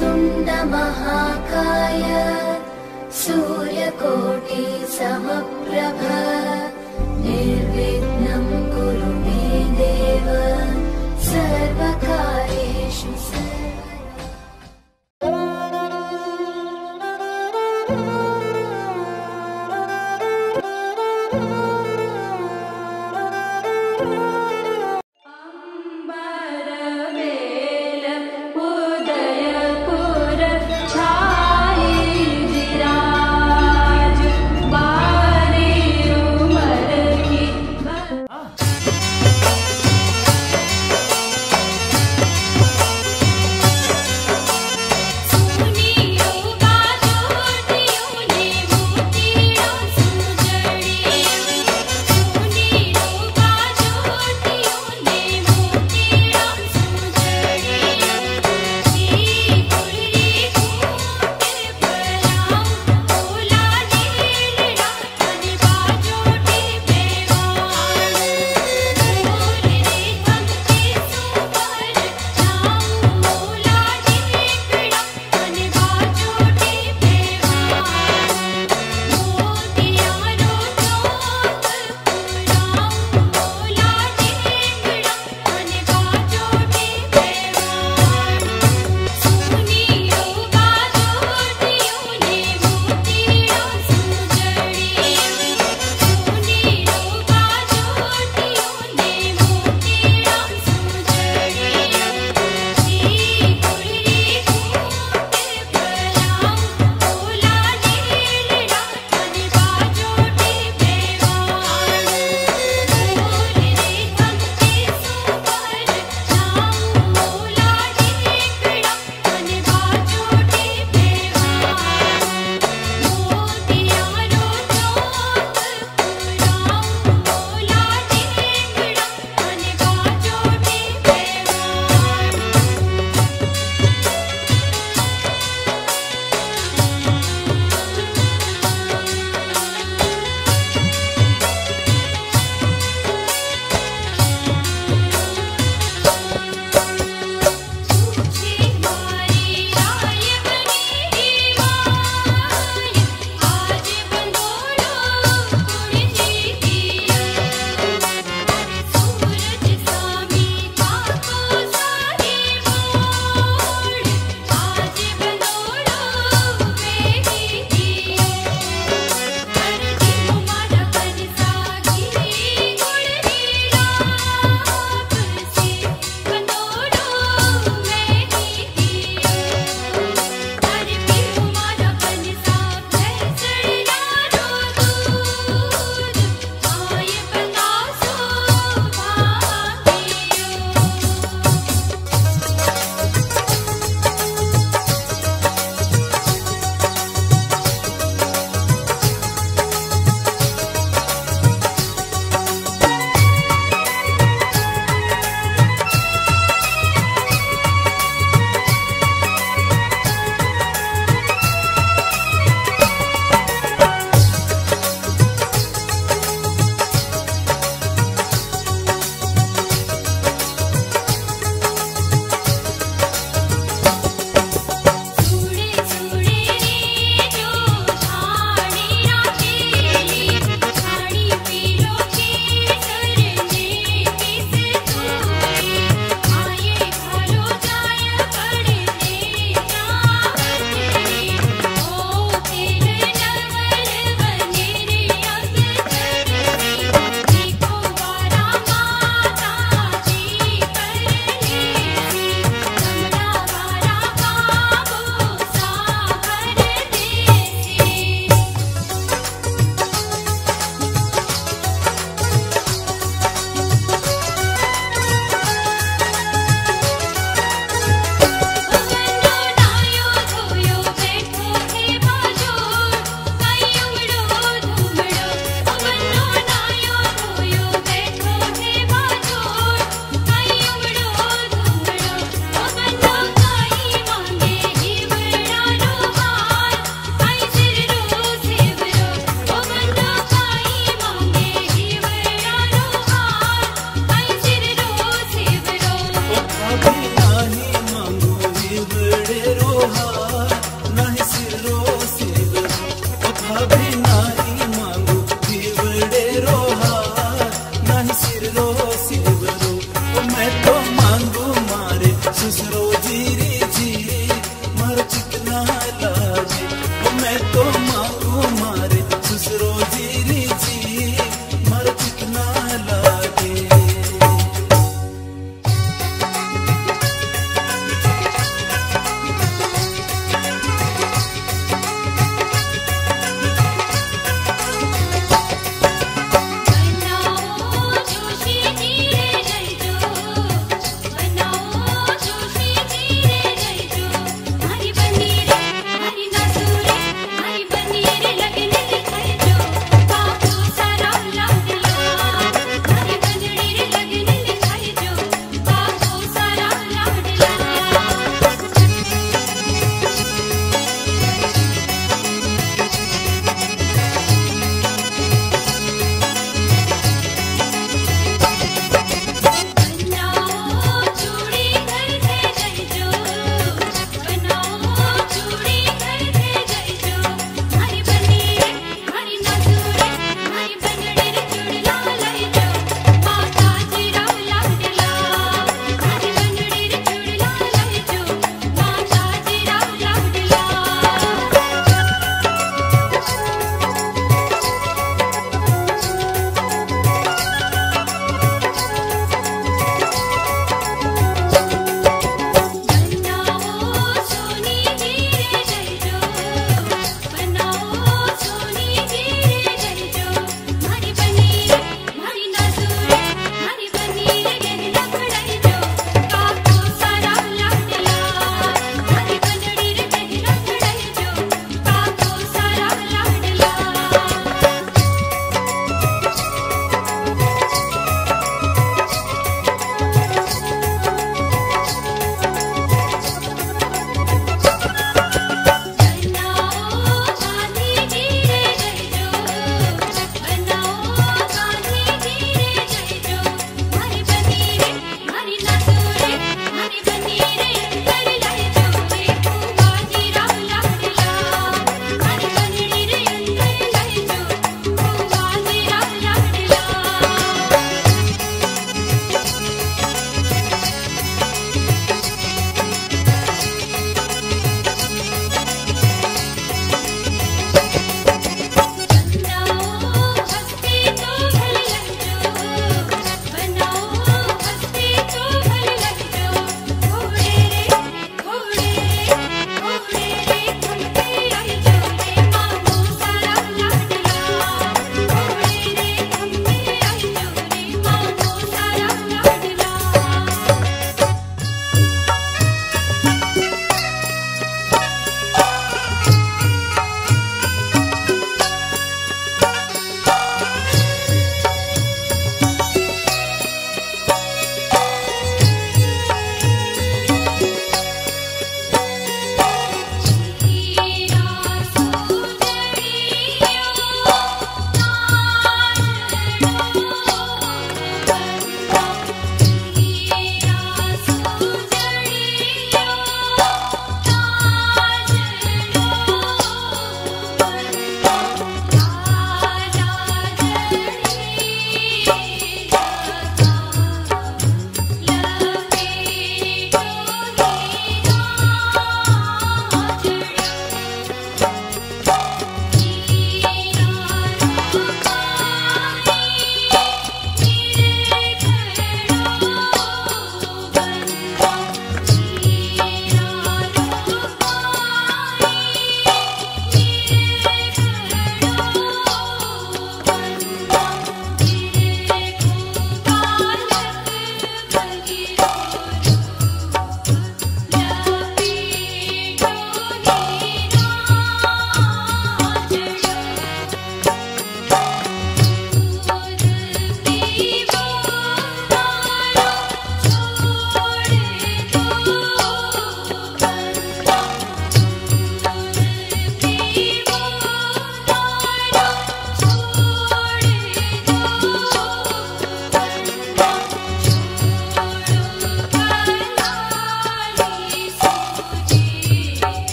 वक्रतुण्डमहाकाय सूर्यकोटि समप्रभ। निर्विघ्नं मे देव। सर्वकार्येषु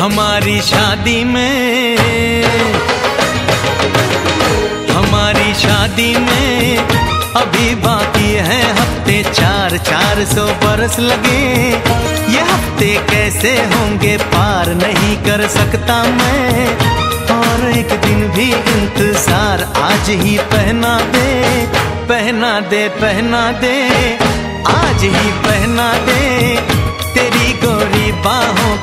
हमारी शादी में, हमारी शादी में अभी बाकी है हफ़्ते चार चार सौ बरस लगे। ये हफ़्ते कैसे होंगे पार नहीं कर सकता मैं। और एक दिन भी इंतज़ार आज ही पहना दे पहना दे पहना दे। आज ही पहना दे, तेरी गोरी बाहों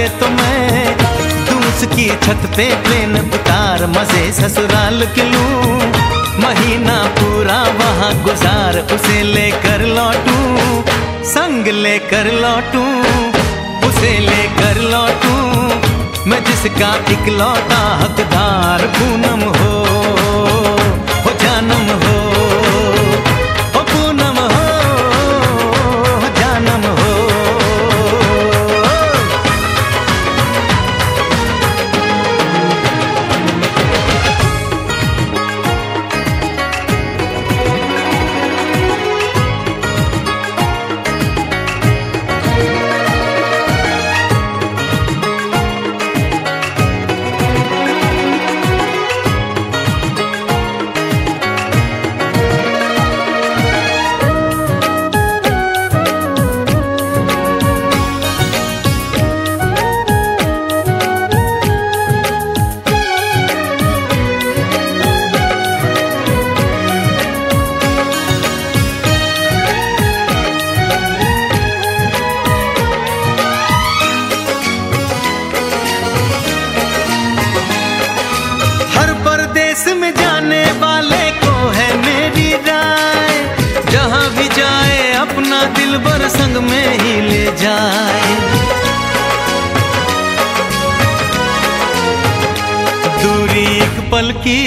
बस तो मैं। दूँ उसकी छत पे प्लेन उतार, मज़े ससुराल के लूँ। महीना पूरा वहाँ गुजार, उसे लेकर लौटूं। संग लेकर लौटूं, उसे लेकर लौटूं। मैं जिसका इकलौता हकदार पूनम हो। की।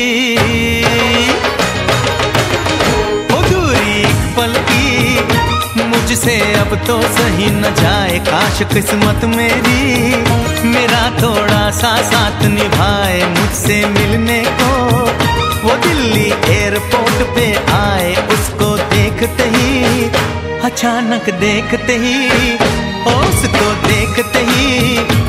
पल की, मुझसे अब तो सही न जाए काश किस्मत मेरी। मेरा थोड़ा सा साथ निभाए मुझसे मिलने को। वो दिल्ली एयरपोर्ट पे आए, उसको देखते ही, अचानक देखते ही उसको देखते ही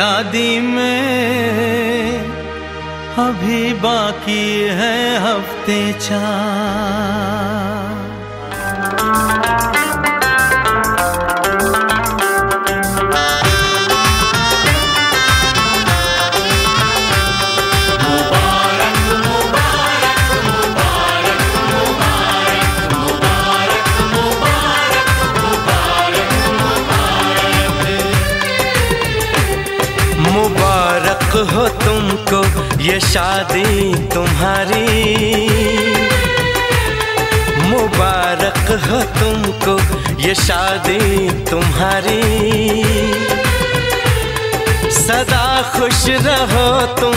शादी में अभी बाकी है हफ़्ते चार। शादी तुम्हारी। मुबारक हो तुमको ये शादी तुम्हारी। सदा खुश रहो तुम